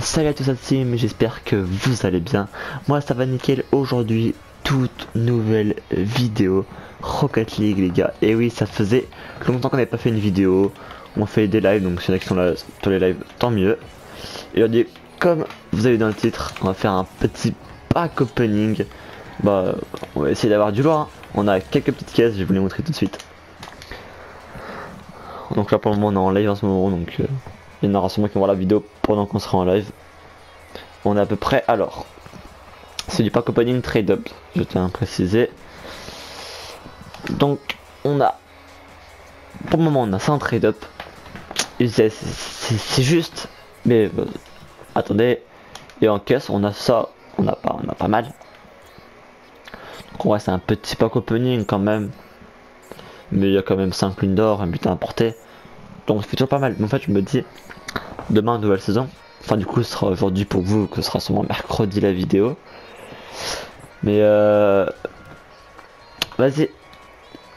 salut à tous la team, j'espère que vous allez bien. Moi ça va nickel, aujourd'hui toute nouvelle vidéo Rocket League les gars. Et oui ça faisait longtemps qu'on n'avait pas fait une vidéo, on fait des lives donc s'il y en a qui sont là sur les lives tant mieux. Et aujourd'hui comme vous avez dans le titre, on va faire un petit pack opening. Bah on va essayer d'avoir du lourd, hein. on a quelques petites caisses, je vais vous les montrer tout de suite. Donc là pour le moment on est en live en ce moment donc... Euh, il y en aura sûrement qui vont voir la vidéo qu'on sera en live. On est à peu près alors. C'est du pack opening trade up, je tiens à préciser. Donc on a pour le moment on a 100 trade up. C'est juste. Mais euh, attendez. Et en caisse on a ça. On a pas, on a pas mal. Ouais c'est un petit pack opening quand même. Mais il y a quand même 5 lunes d'or, un butin importé. Donc c'est toujours pas mal. Mais en fait je me dis demain nouvelle saison. Enfin du coup ce sera aujourd'hui pour vous, que ce sera sûrement mercredi la vidéo. Mais euh... Vas-y.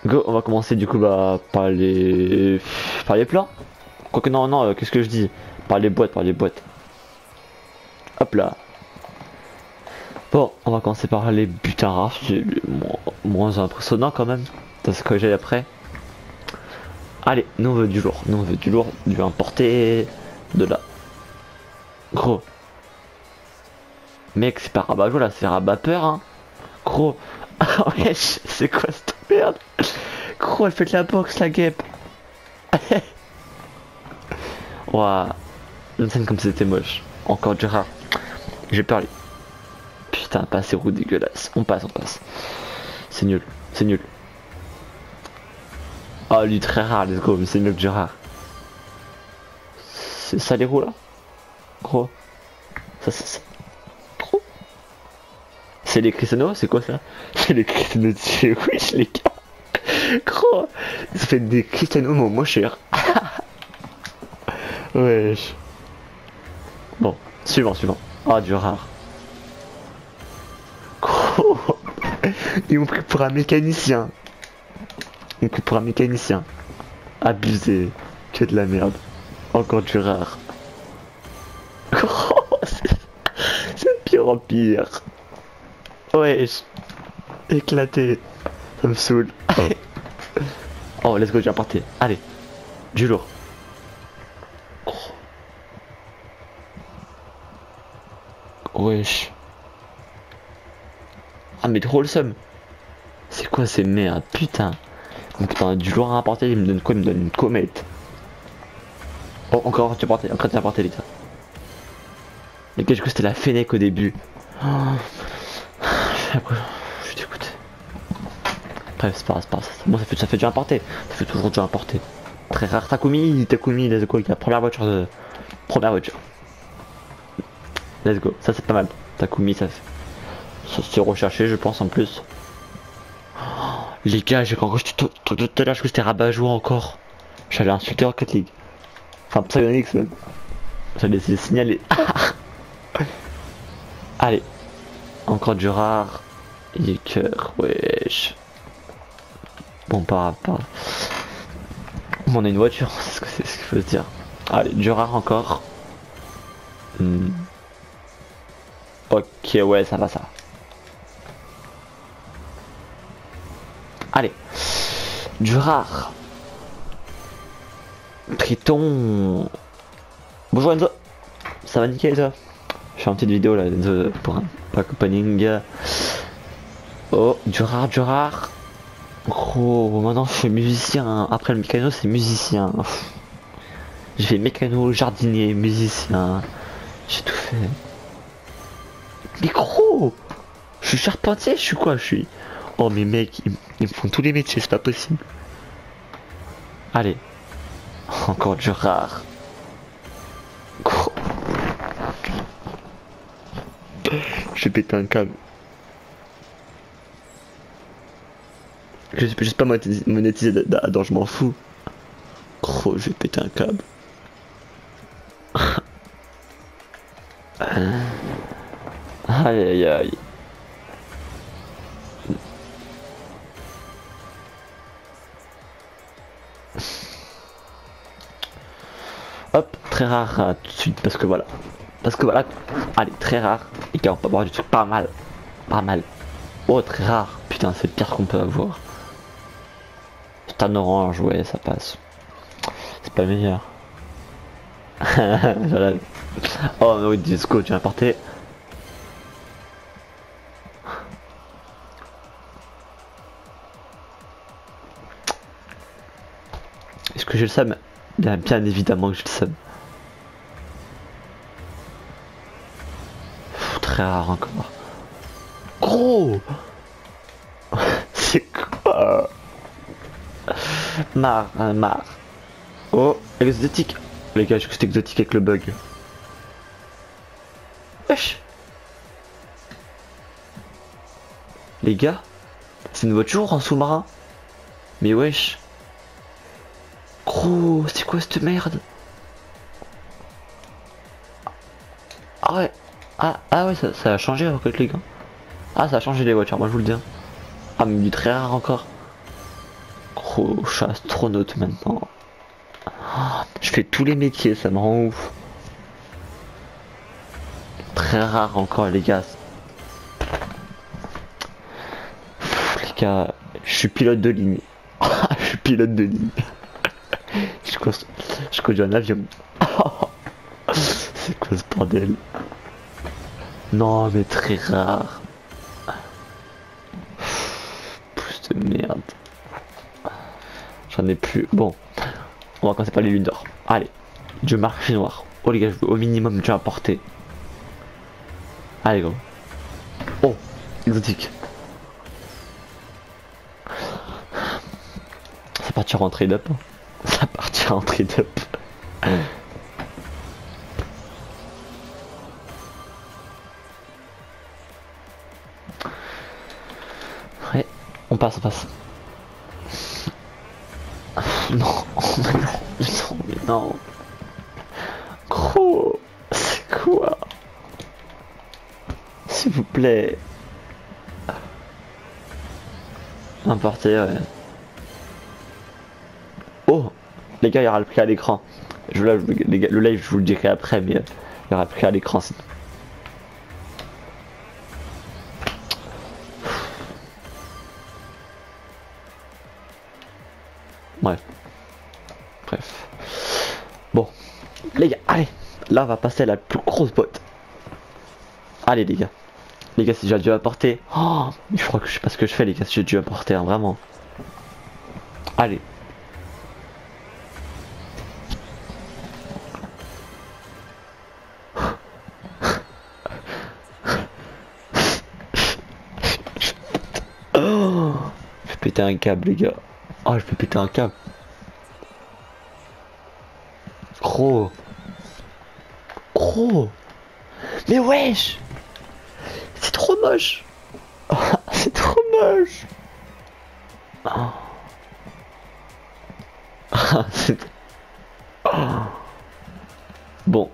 Go, on va commencer du coup bah, par les par les plans. Quoique non non, euh, qu'est-ce que je dis? Par les boîtes, par les boîtes. Hop là. Bon, on va commencer par les butins rares, c'est moins, impressionnant quand même. Parce que j'ai après. Allez, nous on veut du lourd, nous on veut du lourd, du importé, de là. Gros. Mec, c'est pas rabat là, c'est rabat peur, hein. Gros. Ah wesh, c'est quoi cette merde? Gros, elle fait de la boxe, la guêpe. Waouh. Une scène comme c'était moche. Encore du rare. J'ai lui. Putain, pas assez roux dégueulasse. On passe, on passe. C'est nul, c'est nul. Oh, lui très rare, let's go, mais c'est mieux que du rare. Ça les roues là? Gros. Ça, c'est ça. C'est les Cristiano C'est quoi ça? C'est les Cristiano Oui, les gars. Gros. Ça fait des Cristiano moins cher. Wesh. Bon, suivant, suivant. Ah, du rare. Ils m'ont pris pour un mécanicien. Ils m'ont pris pour un mécanicien. Abusé. Que de la merde. Encore du rare. C'est pire en pire. Wesh. Éclaté. Ça me saoule. Oh, let's go, j'ai apporté. Allez. Du lourd. Wesh. Ah mais trop le seum. C'est quoi ces merdes Putain. Donc du lourd à apporter, il me donne quoi Il me donne une comète. Oh, encore tu porté, encore tu porté gars. Les gars, du coup, c'était la Fennec au début. Oh. Je suis dégoûté. Bref, c'est pas c'est pas. Bon, ça fait, ça fait déjà importer. Ça fait toujours déjà importer. Très rare. Takumi, Takumi, let's go, la première voiture de. Première voiture. Let's go, ça c'est pas mal. Takumi, ça fait. C'est recherché, je pense en plus. Oh, les gars, j'ai encore. Tout à l'heure, je que c'était rabat encore. J'allais insulter Rocket League. Enfin, Psyonix même. J'allais essayer de signaler. Allez. Encore du rare. Et wesh. Bon, pas, pas. On a une voiture, c'est ce que c'est ce qu'il faut se dire. Allez, du rare encore. Hmm. Ok, ouais, ça va, ça. Allez. Du rare. Triton. Bonjour Enzo. Ça va nickel ça Je fais une petite vidéo là Enzo pour un pack opening. Oh, du rare, du rare. Oh, maintenant je suis musicien. Après le mécano, c'est musicien. J'ai fait mécano, jardinier, musicien. J'ai tout fait. Mais gros Je suis charpentier, je suis quoi? Je suis. Oh, mais mec, ils, font tous les métiers, c'est pas possible. Allez, encore du rare. J'ai pété un câble. Je peux juste pas monétiser dedans, je m'en fous. Gros, j'ai pété un câble. aïe aïe aïe. Hop, très rare tout de suite parce que voilà. Parce que voilà, allez, très rare. Les gars, on peut avoir du truc pas mal. Pas mal. Oh, très rare. Putain, c'est le pire qu'on peut avoir. C'est un orange, ouais, ça passe. C'est pas meilleur. oh, oui, disco, tu vas porter. Est-ce que j'ai le seum? Bien, bien évidemment que j'ai le seum. Très rare encore. Gros C'est quoi Marre, hein, marre. Oh, exotique. Les gars, je que c'était exotique avec le bug. Wesh Les gars C'est une voiture en sous-marin Mais wesh Gros, c'est quoi cette merde Ah ouais Ah, ah ouais, ça, a changé avec les gars. Ah, ça a changé les voitures, moi je vous le dis. Hein. Ah, mais du très rare encore. Gros, je suis astronaute maintenant. Je fais tous les métiers, ça me rend ouf. Très rare encore les gars. les gars, je suis pilote de ligne. je suis pilote de ligne. Je, conduis un avion. C'est quoi ce bordel? Non mais très rare. Plus de merde. J'en ai plus. Bon. On va commencer par les lunes d'or. Allez. Je marche noir. Oh les gars, je veux au minimum déjà apporter. Allez gros. Oh, exotique. Ça partira en trade-up. Ça partira en trade-up. On passe, on passe. Non, non, non, mais non. Gros, c'est quoi? S'il vous plaît. Importé, ouais. Gars, il y aura le prix à l'écran. Je, le live, je vous le dirai après, mais il y aura le prix à l'écran. Ouais. Bref. Bon. Les gars, allez. Là, on va passer la plus grosse botte. Allez, les gars. Les gars, si j'ai dû apporter. Oh, je crois que je sais pas ce que je fais, les gars, si j'ai dû apporter, hein, vraiment. Allez. Péter un câble, les gars. Oh, je peux péter un câble. Gros. Gros. Mais wesh. C'est trop moche. C'est trop moche. Bon.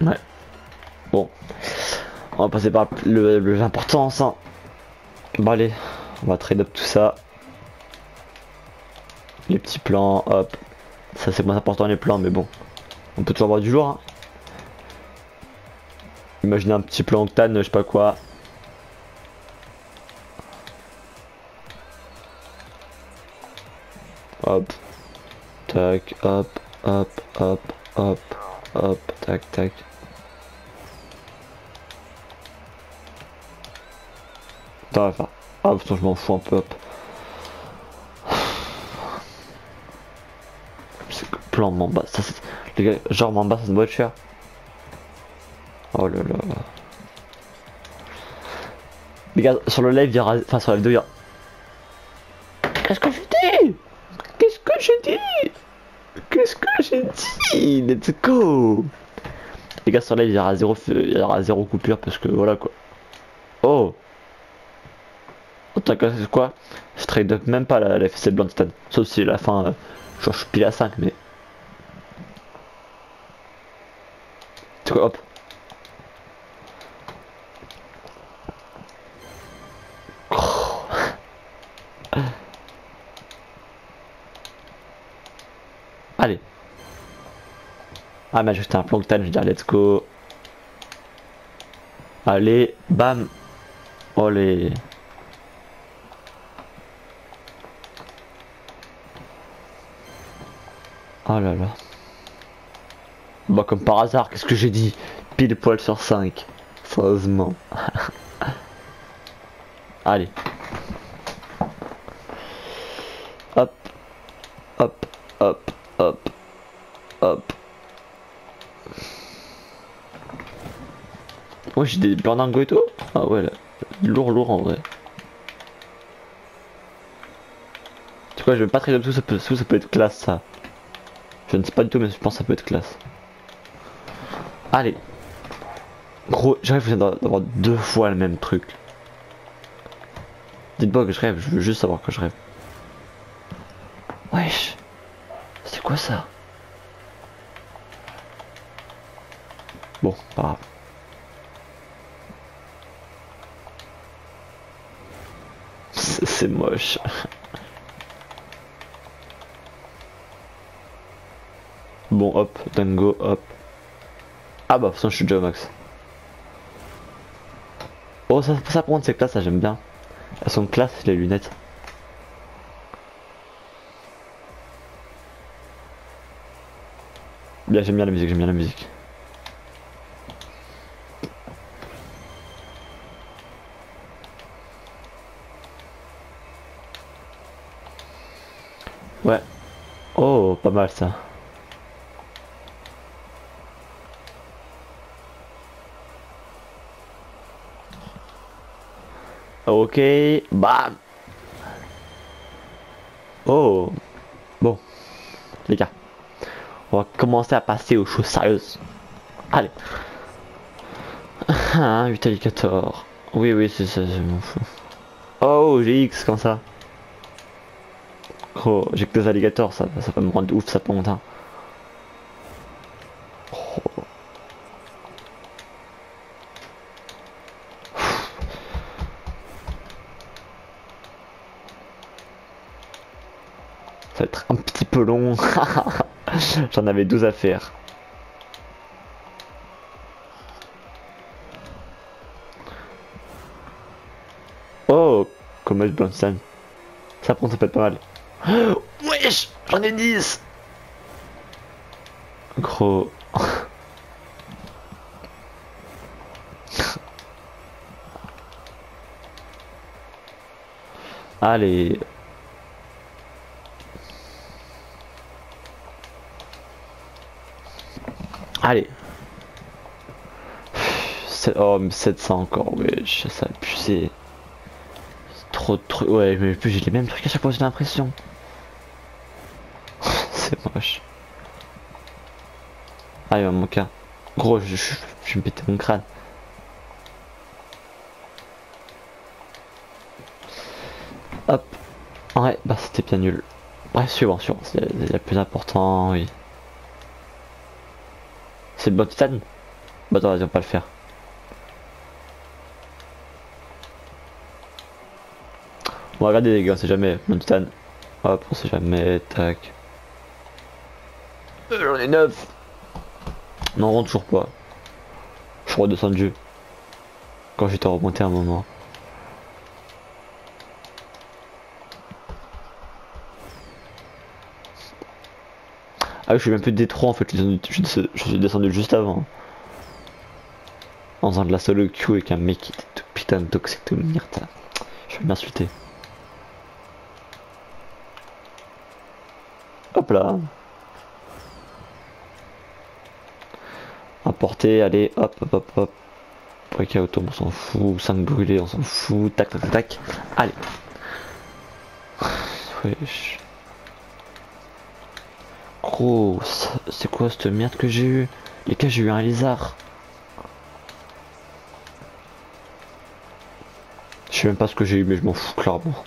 Ouais. Bon. On va passer par le, le l'importance. Hein. Bon allez, on va trade up tout ça les petits plans, hop. Ça c'est moins important les plans, mais bon. On peut toujours avoir du jour. Hein. Imaginez un petit plan octane, je sais pas quoi. Hop. Tac, hop, hop, hop, hop, hop, tac, tac. Attends, enfin. Ah, putain, je m'en fous un peu, hop. plan Mamba. Ça, les gars, genre Mamba, c'est une voiture. Oh là là. Les gars, sur le live, il y aura. Enfin, sur la vidéo, il y. Qu'est-ce que je dis? Qu'est-ce que je dis? Qu'est-ce que j'ai dit Let's go Les gars, sur le live, il y aura zéro, il y aura zéro coupure parce que voilà quoi. Oh Oh, t'as c'est quoi? Je trade même pas la, la FC Blunt Sauf si la fin, euh, je suis pile à 5, mais. hop? Allez. Ah, mais j'étais un plankton, je vais dire let's go. Allez, bam. Allez. Oh là là. Bah comme par hasard, qu'est-ce que j'ai dit? Pile poil sur 5. Sérieusement. Allez. Hop. Hop. Hop. Hop. Hop. Moi j'ai des burningo et tout? Ah ouais là. Lourd lourd en vrai. Tu vois je vais pas très tout ça ça peut être classe ça. Je ne sais pas du tout, mais je pense que ça peut être classe. Allez. Gros, j'arrive d'avoir deux fois le même truc. Dites-moi que je rêve, je veux juste savoir que je rêve. Wesh. C'est quoi ça? Bon, pas grave. C'est moche. Bon, hop, tango, hop. Ah bah, façon, je suis déjà au max. Oh, ça, ça pour c'est classe, ça j'aime bien. Elles sont classe, les lunettes. Bien, j'aime bien la musique, j'aime bien la musique. Ouais. Oh, pas mal ça. Ok, bam. Oh. Bon. Les gars. On va commencer à passer aux choses sérieuses. Allez. Ah, 8 alligators. Oui, oui, c'est ça, je m'en. Oh, j'ai X comme ça. Oh, j'ai que deux alligators, ça, ça va me rendre ouf, ça pour temps. Va être un petit peu long. J'en avais 12 à faire. Oh, comme Bronson. Ça prend, ça peut être pas mal. wesh J'en ai 10 Gros. Allez, Allez. Oh, mais 700 encore, wesh, ça a C'est trop de trucs. Ouais, mais plus j'ai les mêmes trucs à chaque fois, j'ai l'impression. C'est moche. Ah, il va me manquer Gros, je, je, me péter mon crâne. Hop. Ouais, bah c'était bien nul. Bref, suivant, suivant. C'est le plus important, oui. C'est le Bah attends, vas-y, on va pas le faire. Bon, regardez les gars, c'est jamais. Bon titane. Hop, on sait jamais. Tac. Euh, J'en ai 9. Non, on rentre toujours pas. Je suis redescendu. Quand j'étais remonté un moment. Ah, je suis même plus D3 en fait, je, suis descendu juste avant. En faisant de la solo queue avec un mec qui était tout putain toxique, tout merde. Je vais m'insulter. Hop là. Apporter, allez, hop, hop, hop, hop. Breakout, on s'en fout. 5 brûlés, on s'en fout. Tac, tac, tac, tac. Allez. Gros, c'est quoi cette merde que j'ai eu Les gars, j'ai eu un lézard. Je sais même pas ce que j'ai eu, mais je m'en fous clairement.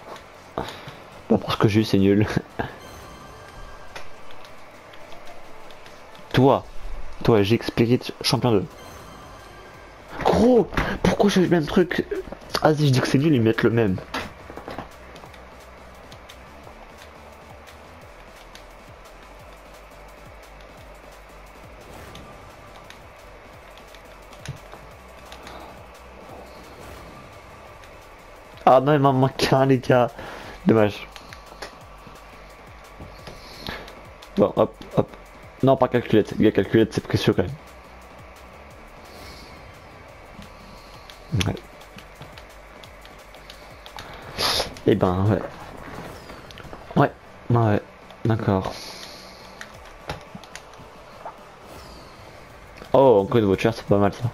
Pas parce que j'ai eu, c'est nul. toi, toi, j'ai expliqué champion 2. Gros, pourquoi j'ai le même truc? Vas-y, je dis que c'est nul, ils mettent le même. Ah non, il m'en manque un, les gars. Dommage. Bon, hop, hop. Non, pas calculette. Les gars, calculette, c'est précieux quand même. Ouais. Eh ben, ouais. Ouais, ouais, d'accord. Oh, encore une voiture, c'est pas mal ça.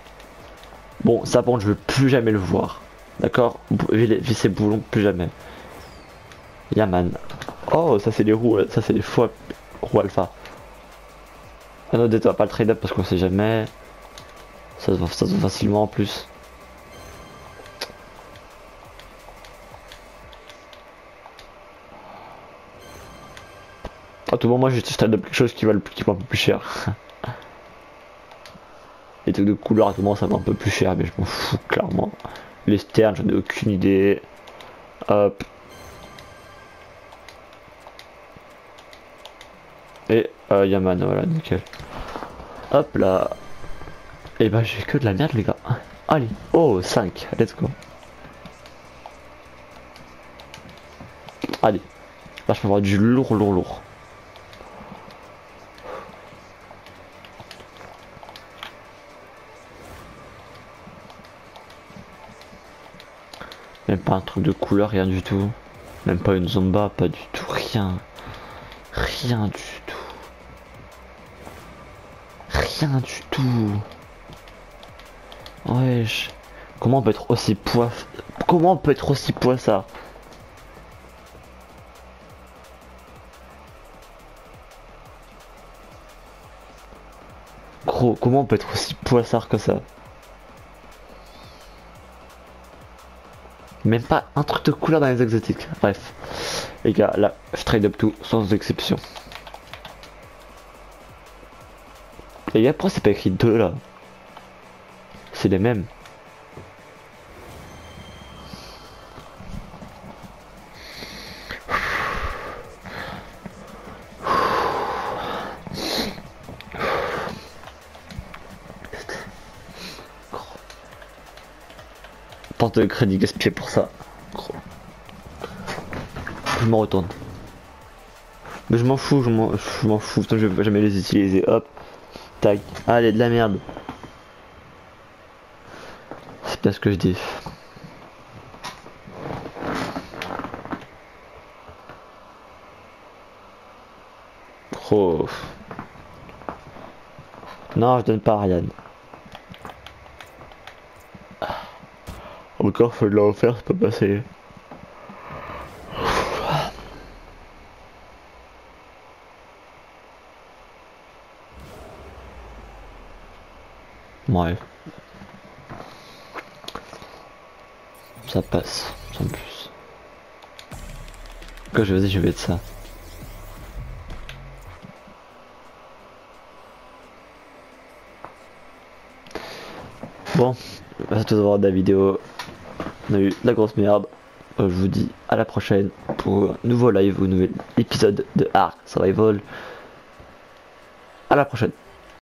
Bon, ça bon, je veux plus jamais le voir. D'accord Vu ces boulons, plus jamais. Yaman. Oh, ça c'est les roues, ça c'est les fois roues alpha. Un autre pas le trade up parce qu'on sait jamais. Ça se voit facilement en plus. À tout moment, moi, je trade up quelque chose qui va, qui va un peu plus cher. Les trucs de couleur à tout moment ça va un peu plus cher, mais je m'en fous clairement. Les sternes, j'en ai aucune idée. Hop. Et euh, Yaman, voilà, nickel. Hop là. Et bah j'ai que de la merde les gars. Allez, oh 5, let's go. Allez, là je peux avoir du lourd, lourd, lourd. Un truc de couleur, rien du tout. Même pas une zomba, pas du tout, rien. Rien du tout. Rien du tout. Wesh. Comment on peut être aussi poids... Comment on peut être aussi poissard Gros, comment on peut être aussi poissard que ça? Même pas un truc de couleur dans les exotiques. Bref. Les gars, là, je trade up tout, sans exception. Et après, c'est pas écrit 2 là? C'est les mêmes. Porte de crédit gaspillé pour ça. Je m'en retourne. Mais je m'en fous, je m'en fous, je vais jamais les utiliser. Hop. Tac. Allez, de la merde. C'est bien ce que je dis. Oh. Non, je donne pas à Encore, faut de la refaire, c'est pas passer. Ouais. Ça passe, sans plus. Quand je vais je vais de ça. Bon, merci à tous d'avoir la vidéo. On a eu la grosse merde. Euh, je vous dis à la prochaine pour un nouveau live ou un nouvel épisode de Ark Survival. À la prochaine.